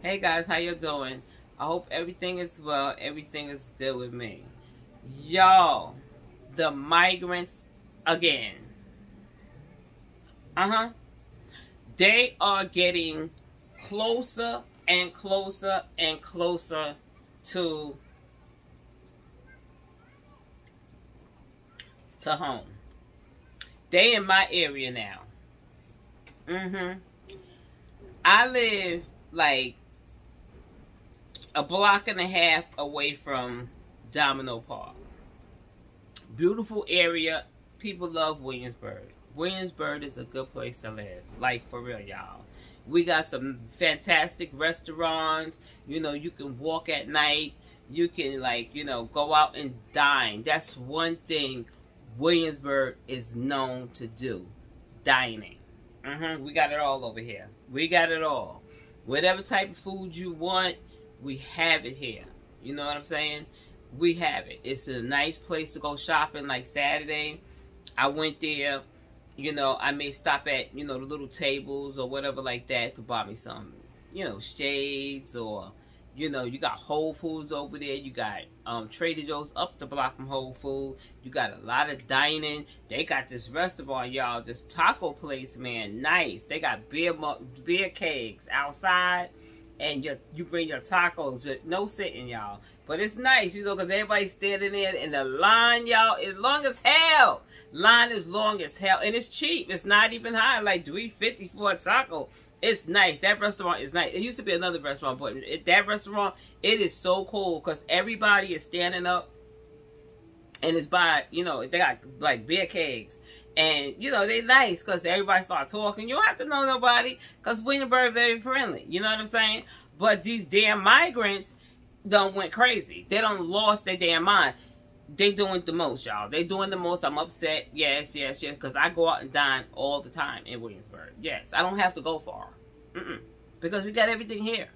Hey guys, how you doing? I hope everything is well. Everything is good with me. Y'all, the migrants again. Uh-huh. They are getting closer and closer and closer to to home. They in my area now. Mm-hmm. I live like a block and a half away from Domino Park. Beautiful area. People love Williamsburg. Williamsburg is a good place to live. Like, for real, y'all. We got some fantastic restaurants. You know, you can walk at night. You can, like, you know, go out and dine. That's one thing Williamsburg is known to do. Dining. Mm -hmm. We got it all over here. We got it all. Whatever type of food you want, we have it here. You know what I'm saying? We have it. It's a nice place to go shopping like Saturday. I went there, you know, I may stop at, you know, the little tables or whatever like that to buy me some, you know, shades or, you know, you got Whole Foods over there. You got um, Trader Joe's up the block from Whole Foods. You got a lot of dining. They got this restaurant, y'all, this taco place, man. Nice. They got beer, beer kegs outside and you you bring your tacos with no sitting, y'all. But it's nice, you know, because everybody's standing in the line, y'all, is long as hell. Line is long as hell, and it's cheap. It's not even high, like three fifty for a taco. It's nice. That restaurant is nice. It used to be another restaurant, but it, that restaurant, it is so cool because everybody is standing up and it's by, you know, they got like beer kegs and, you know, they nice because everybody start talking. You don't have to know nobody because Williamsburg very friendly. You know what I'm saying? But these damn migrants don't went crazy. They don't lost their damn mind. They doing the most, y'all. They doing the most. I'm upset. Yes, yes, yes. Because I go out and dine all the time in Williamsburg. Yes, I don't have to go far. Mm -mm. Because we got everything here.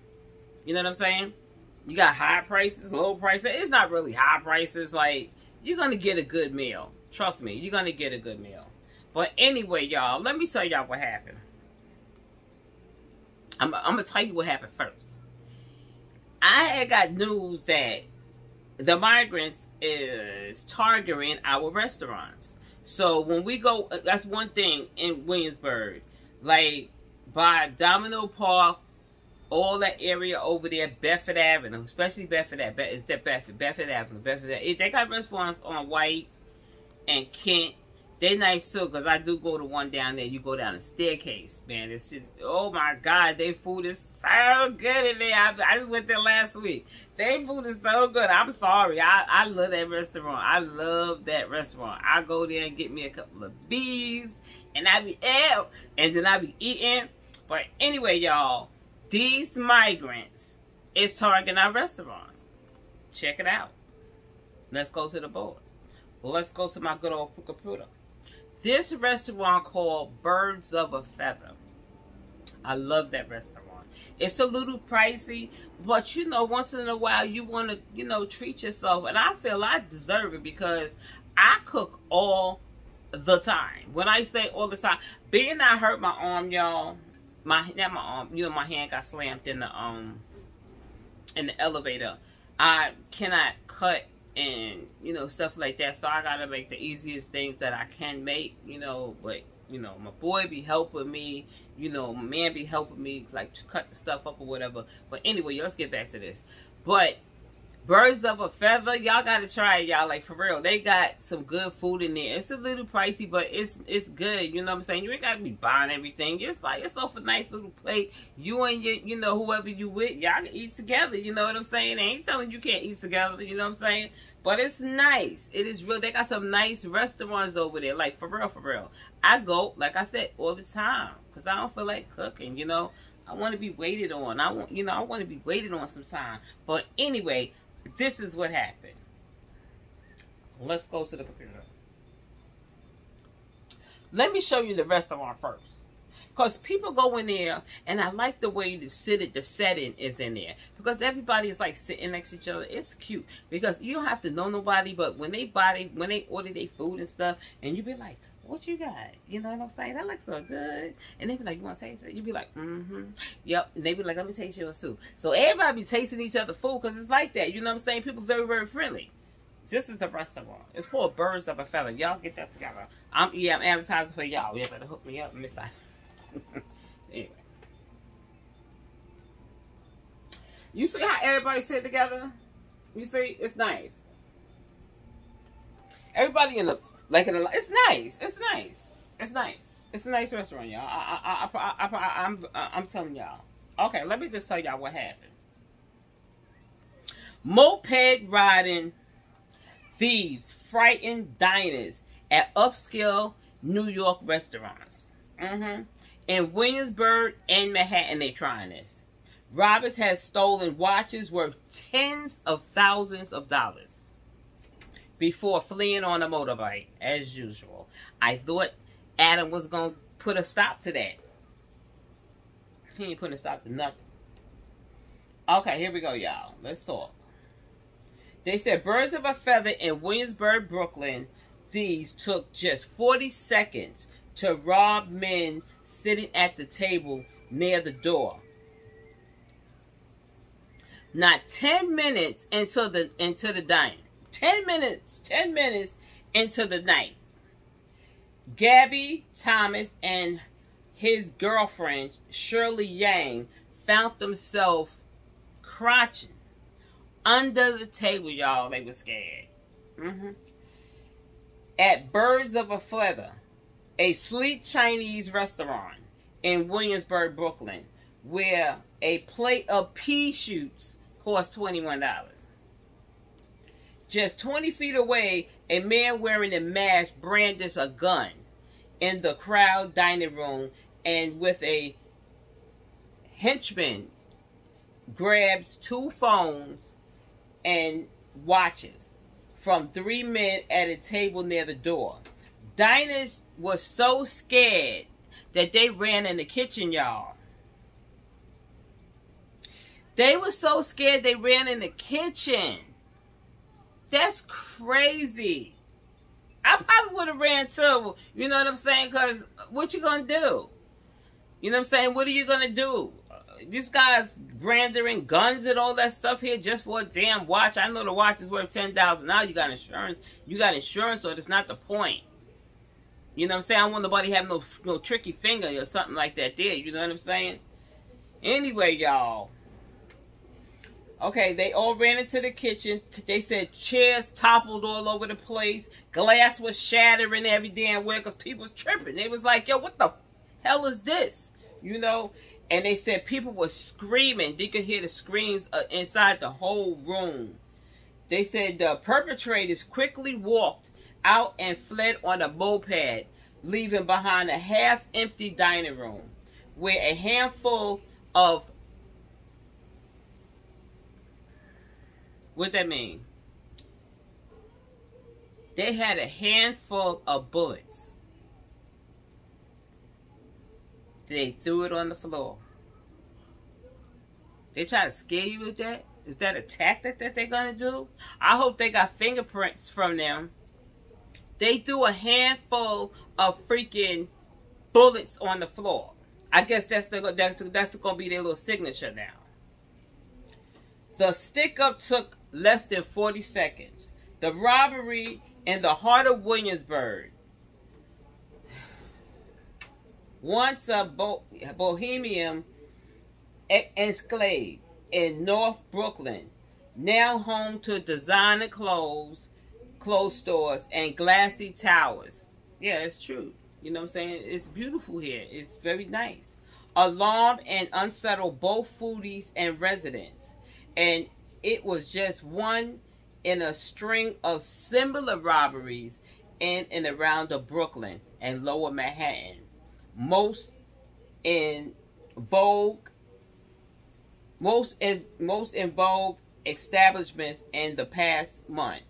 You know what I'm saying? You got high prices, low prices. It's not really high prices. Like, you're going to get a good meal. Trust me, you're going to get a good meal. But anyway, y'all, let me tell y'all what happened. I'm, I'm going to tell you what happened first. I had got news that the migrants is targeting our restaurants. So when we go, uh, that's one thing in Williamsburg. Like by Domino Park, all that area over there, Bedford Avenue, especially Bedford Avenue. Is that Bedford? Bedford Avenue. Bedford Avenue. They got restaurants on White and Kent they nice too, because I do go to one down there. You go down the staircase, man. It's just, oh my God, their food is so good in there. I, I just went there last week. Their food is so good. I'm sorry. I, I love that restaurant. I love that restaurant. I go there and get me a couple of bees, and I be out, and then I be eating. But anyway, y'all, these migrants is targeting our restaurants. Check it out. Let's go to the board. Let's go to my good old Puka this restaurant called Birds of a Feather. I love that restaurant. It's a little pricey, but you know, once in a while you want to, you know, treat yourself. And I feel I deserve it because I cook all the time. When I say all the time, being I hurt my arm, y'all, my not my arm, you know, my hand got slammed in the um in the elevator. I cannot cut and you know stuff like that. So i gotta make the easiest things that i can make you know but you know my boy be helping me you know my man be helping me like to cut the stuff up or whatever. But anyway let's get back to this. But Birds of a Feather, y'all gotta try it, y'all. Like for real, they got some good food in there. It's a little pricey, but it's it's good. You know what I'm saying? You ain't gotta be buying everything. Just buy yourself a nice little plate. You and your, you know, whoever you with, y'all can eat together. You know what I'm saying? They ain't telling you can't eat together. You know what I'm saying? But it's nice. It is real. They got some nice restaurants over there. Like for real, for real. I go, like I said, all the time because I don't feel like cooking. You know. I want to be waited on. I want, you know, I want to be waited on sometime. But anyway, this is what happened. Let's go to the computer. Let me show you the restaurant first. Because people go in there, and I like the way the sit the setting is in there. Because everybody is like sitting next to each other. It's cute. Because you don't have to know nobody, but when they buy, when they order their food and stuff, and you be like, what you got? You know what I'm saying? That looks so good. And they be like, you want to taste it? You be like, mm-hmm. Yep. And they be like, let me taste yours too. So everybody be tasting each other food because it's like that. You know what I'm saying? People very, very friendly. This is the restaurant. It's called Birds of a Feather. Y'all get that together. I'm yeah, I'm advertising for y'all. You better hook me up, Miss Anyway. You see how everybody sit together? You see? It's nice. Everybody in the like in the it's nice. It's nice. It's nice. It's a nice restaurant, y'all. I I I I, I I'm I'm telling y'all. Okay, let me just tell y'all what happened. Moped riding thieves frighten diners at upscale New York restaurants. Mm-hmm. In Williamsburg and Manhattan, they're trying this. Robbers has stolen watches worth tens of thousands of dollars before fleeing on a motorbike, as usual. I thought Adam was going to put a stop to that. He ain't putting a stop to nothing. Okay, here we go, y'all. Let's talk. They said birds of a feather in Williamsburg, Brooklyn. These took just 40 seconds to rob men sitting at the table near the door. Not 10 minutes into the into the dine. 10 minutes, 10 minutes into the night. Gabby Thomas and his girlfriend Shirley Yang found themselves crouching under the table, y'all. They were scared. Mm-hmm. At Birds of a Feather, a sleek Chinese restaurant in Williamsburg, Brooklyn, where a plate of pea shoots cost $21. Just 20 feet away, a man wearing a mask brandished a gun in the crowd dining room and with a henchman grabs two phones and watches from three men at a table near the door. Diners was so scared that they ran in the kitchen, y'all. They were so scared they ran in the kitchen. That's crazy. I probably would have ran too. You know what I'm saying? Because what you going to do? You know what I'm saying? What are you going to do? these guys branding guns and all that stuff here just for a damn watch. I know the watch is worth ten thousand. Now you got insurance. You got insurance, so it's not the point. You know what I'm saying? I want nobody have no no tricky finger or something like that there. You know what I'm saying? Anyway, y'all. Okay, they all ran into the kitchen. They said chairs toppled all over the place. Glass was shattering every damn where because people was tripping. They was like, yo, what the hell is this? You know? And they said people were screaming. They could hear the screams uh, inside the whole room. They said the perpetrators quickly walked out and fled on a moped, leaving behind a half-empty dining room where a handful of what that mean? They had a handful of bullets They threw it on the floor. They try to scare you with that? Is that a tactic that they're going to do? I hope they got fingerprints from them. They threw a handful of freaking bullets on the floor. I guess that's the, that's, that's going to be their little signature now. The stick up took less than 40 seconds. The robbery in the heart of Williamsburg once a Bo Bohemian enclave in North Brooklyn, now home to designer clothes, clothes stores, and glassy towers. Yeah, it's true. You know what I'm saying? It's beautiful here. It's very nice. Alarmed and unsettled both foodies and residents. And it was just one in a string of similar robberies in and around the Brooklyn and lower Manhattan most in vogue most in most in vogue establishments in the past month.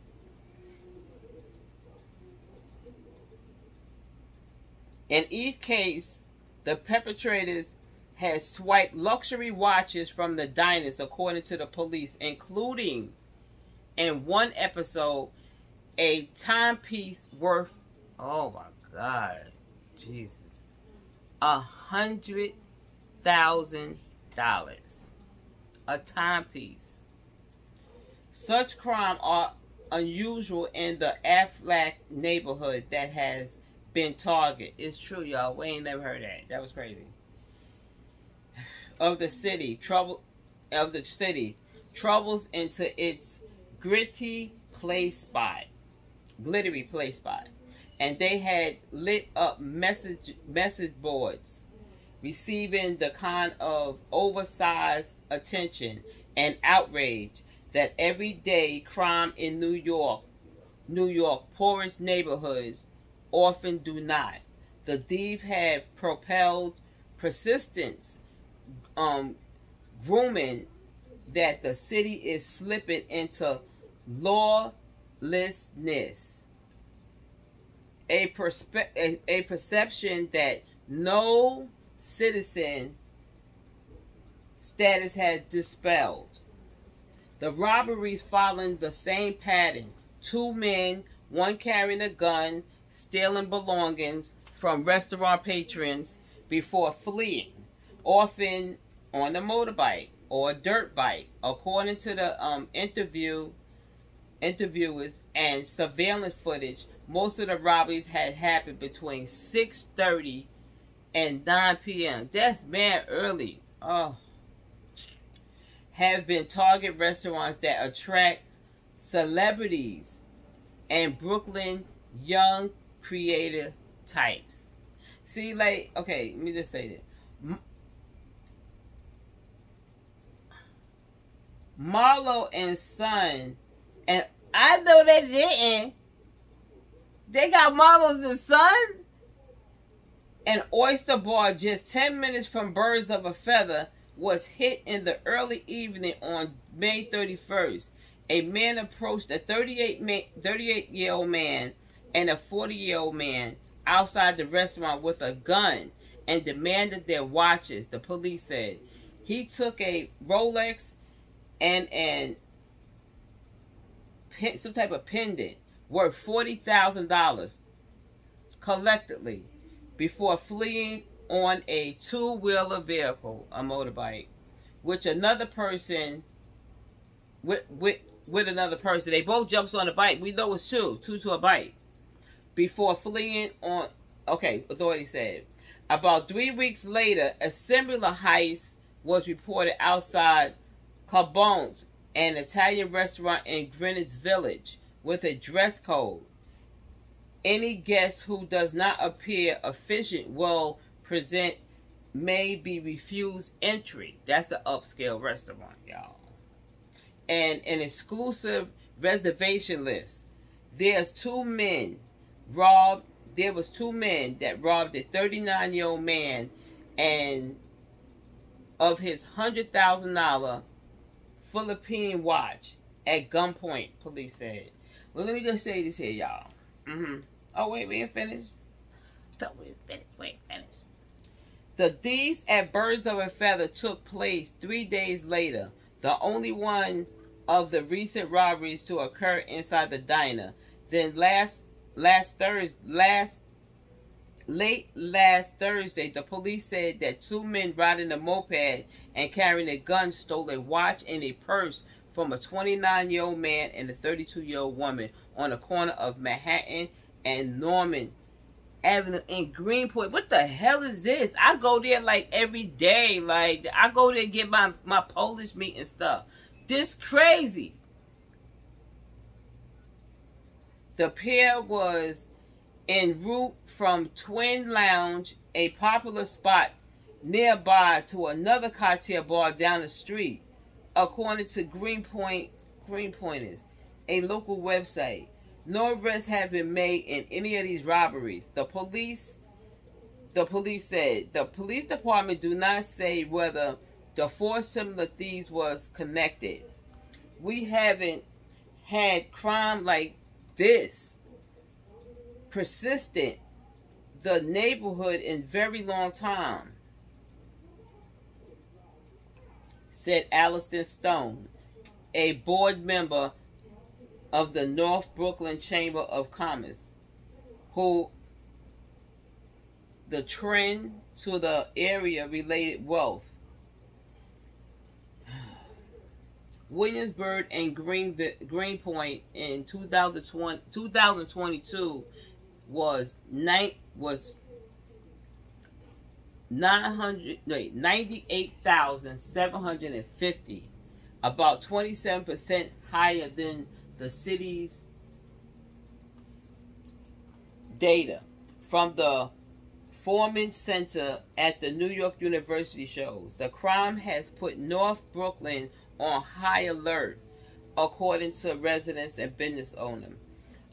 In each case, the perpetrators had swiped luxury watches from the diners, according to the police, including in one episode a timepiece worth oh my God. Jesus. A hundred thousand dollars. A timepiece. Such crime are unusual in the Aflac neighborhood that has been targeted. It's true, y'all. We ain't never heard that. That was crazy. Of the city, trouble of the city, troubles into its gritty play spot, glittery play spot, and they had lit up message message boards, receiving the kind of oversized attention and outrage that everyday crime in New York, New York poorest neighborhoods often do not. The thief had propelled persistence, um, grooming that the city is slipping into lawlessness. A, a, a perception that no citizen status had dispelled. The robberies following the same pattern. Two men, one carrying a gun, stealing belongings from restaurant patrons before fleeing, often on the motorbike or a dirt bike, according to the um, interview interviewers and surveillance footage. Most of the robberies had happened between 6:30 and 9 p.m. That's man early. Oh, have been target restaurants that attract celebrities and Brooklyn young creative types. See, like, okay, let me just say this. Marlow and Son, and I know they didn't. They got Marlow's and Son. An oyster bar just 10 minutes from Birds of a Feather was hit in the early evening on May 31st. A man approached a 38 38 year old man and a 40 year old man outside the restaurant with a gun and demanded their watches, the police said. He took a Rolex and an some type of pendant worth $40,000 collectively before fleeing on a two-wheeler vehicle, a motorbike, which another person with with with another person. They both jumps on a bike. We know it's two, two to a bike before fleeing on. Okay, authorities said. About three weeks later, a similar heist was reported outside Carbone's, an Italian restaurant in Greenwich Village, with a dress code. Any guest who does not appear efficient will present may be refused entry. That's an upscale restaurant, y'all. And an exclusive reservation list. There's two men robbed. There was two men that robbed a 39 year old man and of his hundred thousand dollar Philippine watch at gunpoint. Police said. Well, let me just say this here, y'all. Mm-hmm. Oh wait, we ain't finished. So we finished. We ain't finished. The thieves at Birds of a Feather took place three days later. The only one of the recent robberies to occur inside the diner. Then last last Thursday, last late last Thursday, the police said that two men riding a moped and carrying a gun stole a watch and a purse from a 29-year-old man and a 32-year-old woman on the corner of Manhattan and Norman Avenue in Greenpoint. What the hell is this? I go there like every day. Like I go there get my my Polish meat and stuff. This crazy. The pair was en route from Twin Lounge, a popular spot nearby, to another cocktail bar down the street, according to Greenpoint Greenpointers, a local website. No arrests have been made in any of these robberies. The police the police said the police department do not say whether the four similar thieves was connected. We haven't had crime like this persistent the neighborhood in very long time, said Alistair Stone, a board member of the North Brooklyn Chamber of Commerce, who the trend to the area related wealth. Williamsburg and Green Greenpoint in 2020, 2022 was nine was 900 wait 98,750 about 27% higher than the city's data from the Furman Center at the New York University shows the crime has put North Brooklyn on high alert, according to residents and business owners.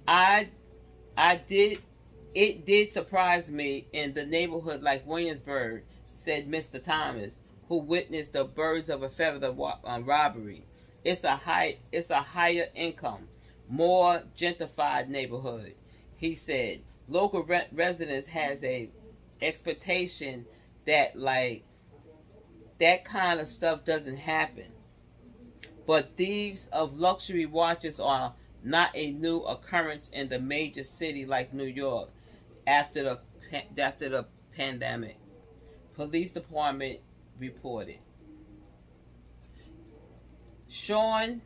I, I did, it did surprise me in the neighborhood like Williamsburg, said Mr. Thomas, who witnessed the birds of a feather um, robbery. It's a high, it's a higher income, more gentrified neighborhood. He said local re residents has a expectation that like that kind of stuff doesn't happen. But thieves of luxury watches are not a new occurrence in the major city like New York after the after the pandemic. Police department reported. Sean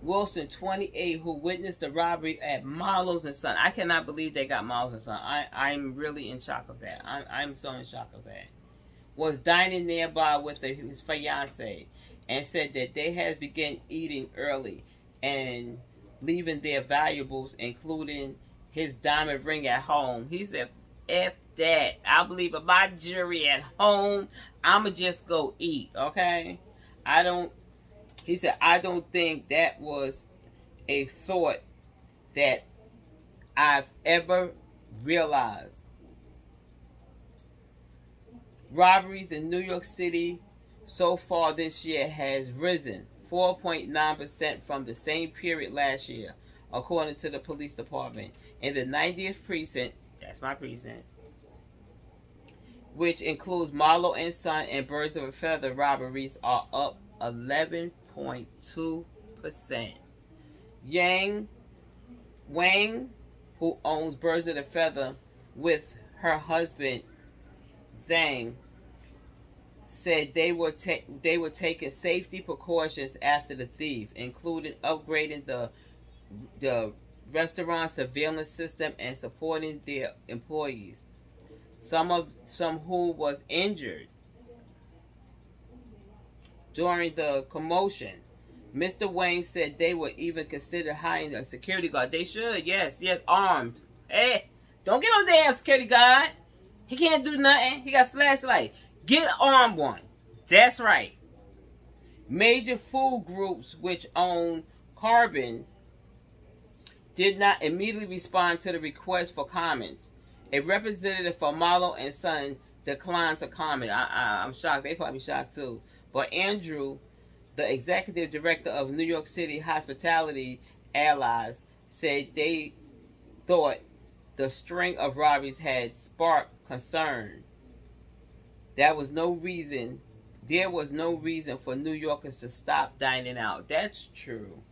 Wilson, 28, who witnessed the robbery at Marlow's and Son. I cannot believe they got Marlow's and Son. I, I'm really in shock of that. I'm, I'm so in shock of that. Was dining nearby with his fiance and said that they had begun eating early and leaving their valuables, including his diamond ring at home. He said, F that. I believe in my jewelry at home. I'ma just go eat, okay? I don't he said, I don't think that was a thought that I've ever realized. Robberies in New York City so far this year has risen 4.9% from the same period last year, according to the police department. In the 90th precinct, that's my precinct, which includes Marlow and Son and Birds of a Feather robberies, are up 11.2%. Yang Wang, who owns Birds of the Feather with her husband Zhang, said they were ta- they were taking safety precautions after the thief, including upgrading the the restaurant surveillance system and supporting their employees. Some of some who was injured during the commotion. Mr. Wang said they would even consider hiring a security guard. They should, yes, yes, armed. Hey, don't get no damn security guard. He can't do nothing. He got flashlight. Get armed one. That's right. Major food groups which own Harbin did not immediately respond to the request for comments. A representative for Marlow and Son declined to comment. I, I'm shocked. They probably shocked too. But Andrew, the executive director of New York City Hospitality Allies, said they thought the string of robberies had sparked concern. There was no reason, there was no reason for New Yorkers to stop dining out. That's true,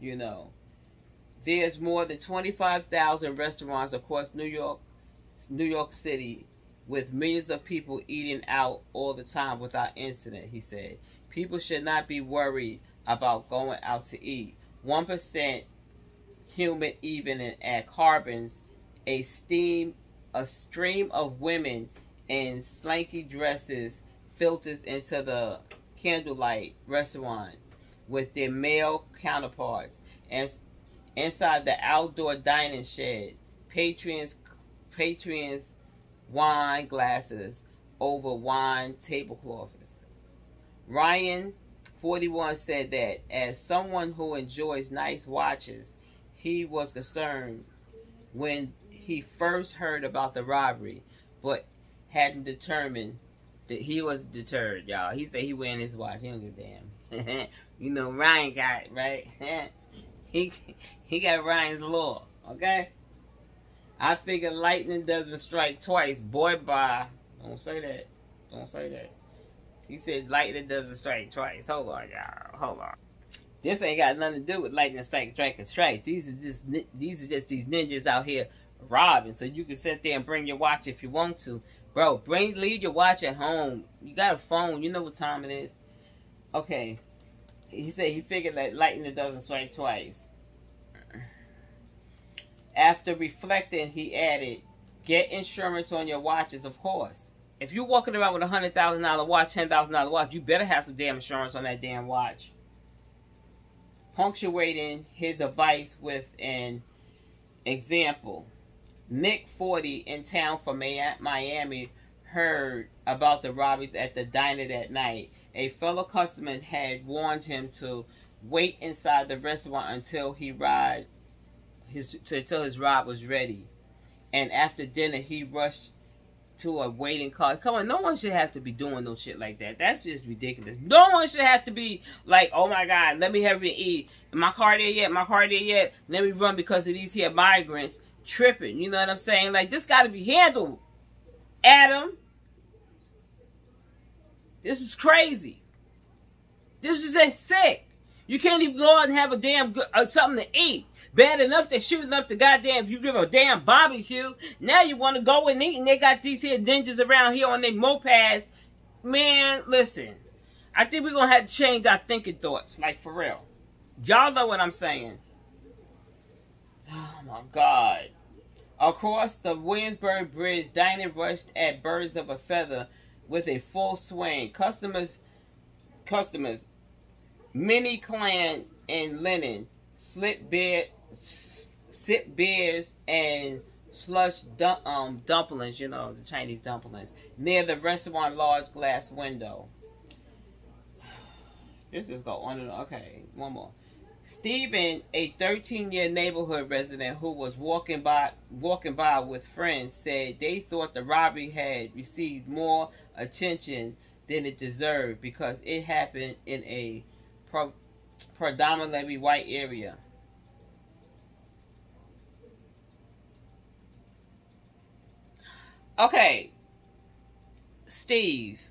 you know. There's more than 25,000 restaurants across New York, New York City with millions of people eating out all the time without incident, he said. People should not be worried about going out to eat. 1% human even at Harbin's, a steam a stream of women in slanky dresses filters into the candlelight restaurant with their male counterparts and inside the outdoor dining shed patrons patrons wine glasses over wine tablecloths. Ryan, 41, said that as someone who enjoys nice watches, he was concerned when he first heard about the robbery, but hadn't determined that he was deterred, y'all. He said he wearing his watch. He don't give a damn. you know, Ryan got it, right? he he got Ryan's law, okay? I figure lightning doesn't strike twice. Boy, bye. Don't say that. Don't say that. He said lightning doesn't strike twice. Hold on, y'all. Hold on. This ain't got nothing to do with lightning strike, strike, and strike. These are just these are just these ninjas out here robbing. So you can sit there and bring your watch if you want to. Bro, bring leave your watch at home. You got a phone. You know what time it is. Okay. He said he figured that lightning doesn't strike twice. After reflecting, he added, get insurance on your watches, of course. If you're walking around with a hundred thousand dollar watch, ten thousand dollar watch, you better have some damn insurance on that damn watch. Punctuating his advice with an example. Nick 40 in town from Miami heard about the robberies at the diner that night. A fellow customer had warned him to wait inside the restaurant until he ride his until his ride was ready. And after dinner, he rushed to a waiting car. Come on, no one should have to be doing no shit like that. That's just ridiculous. No one should have to be like, oh my god, let me have you eat. My car there yet? My car there yet? Let me run because of these here migrants tripping. You know what I'm saying? Like this got to be handled, Adam. This is crazy. This is a sick. You can't even go out and have a damn good, uh, something to eat. Bad enough they're shooting up the goddamn, if you give a damn barbecue, now you want to go and eat and they got these here ninjas around here on their mopeds. Man, listen. I think we're going to have to change our thinking thoughts, like for real. Y'all know what I'm saying. Oh my God. Across the Williamsburg Bridge, dining rushed at birds of a feather with a full swing. Customers, customers, many clan in linen, slip beer, sip beers, and slush um, dumplings, you know, the Chinese dumplings, near the restaurant large glass window. This is go on and. Okay, one more. Stephen, a 13-year neighborhood resident who was walking by walking by with friends, said they thought the robbery had received more attention than it deserved because it happened in a pro predominantly white area. Okay, Steve.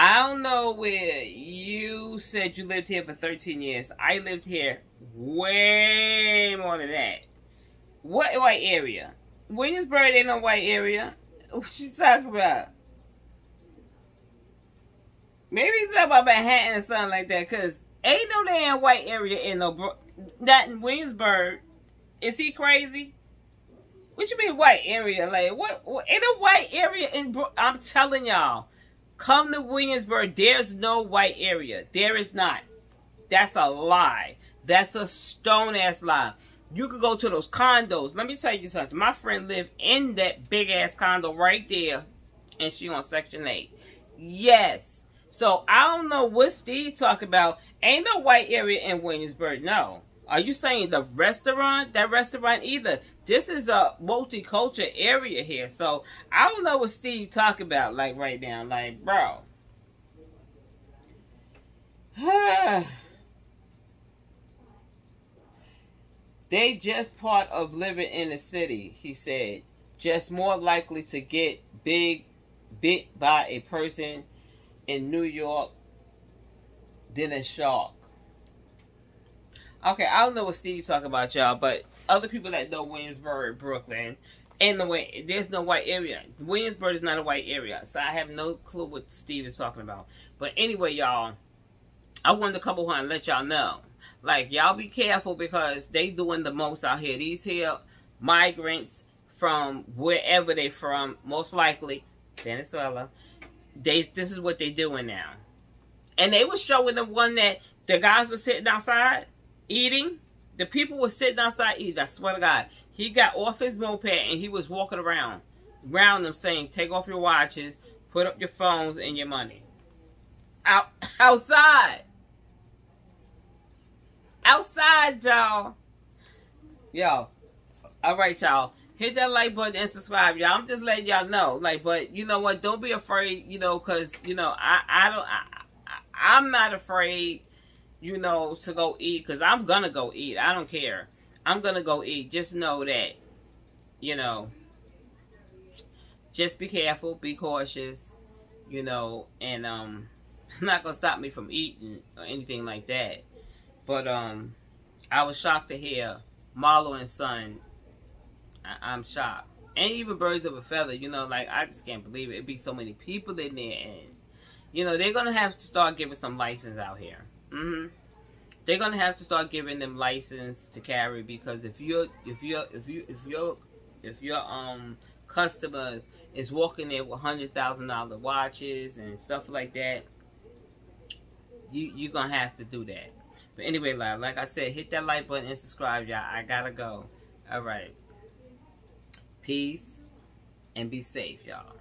I don't know where you said you lived here for 13 years. I lived here way more than that. What white area? Williamsburg ain't no white area. What you talking about? Maybe you talk about Manhattan or something like that, cause ain't no damn white area in no that in Williamsburg. Is he crazy? What you mean white area? Like what? what ain't a white area in? I'm telling y'all. Come to Williamsburg. There's no white area. There is not. That's a lie. That's a stone ass lie. You could go to those condos. Let me tell you something. My friend lived in that big ass condo right there. And she on section 8. Yes. So I don't know what Steve's talking about. Ain't no white area in Williamsburg. No. Are you saying the restaurant? That restaurant either. This is a multicultural area here. So I don't know what Steve talking about like right now. Like, bro. they just part of living in the city, he said. Just more likely to get big bit by a person in New York than a shark. Okay, I don't know what Steve talking about, y'all, but other people that know Williamsburg, Brooklyn, and the way there's no white area. Williamsburg is not a white area, so I have no clue what Steve is talking about. But anyway, y'all, I wanted to come on and let y'all know, like y'all be careful because they doing the most out here. These here migrants from wherever they from, most likely Venezuela. They this is what they doing now, and they was showing the one that the guys were sitting outside eating. The people were sitting outside eating. I swear to God. He got off his moped and he was walking around, around them saying, take off your watches, put up your phones and your money. Out, outside. Outside, y'all. Yo. All right, y'all. Hit that like button and subscribe, y'all. I'm just letting y'all know. Like, but you know what? Don't be afraid, you know, because, you know, I, I don't, I, I, I'm not afraid you know, to go eat because I'm going to go eat. I don't care. I'm going to go eat. Just know that, you know, just be careful, be cautious, you know, and um, not going to stop me from eating or anything like that. But um, I was shocked to hear Marlow and Son I, am shocked. And even birds of a feather, you know, like I just can't believe it. It'd be so many people in there, and you know they're gonna have to start giving some license out here. Mm-hmm. They're gonna have to start giving them license to carry because if you're if you're if you if you're if your um customers is walking there with hundred thousand dollar watches and stuff like that, you you're gonna have to do that. But anyway, like, like I said, hit that like button and subscribe, y'all. I gotta go. All right. Peace and be safe, y'all.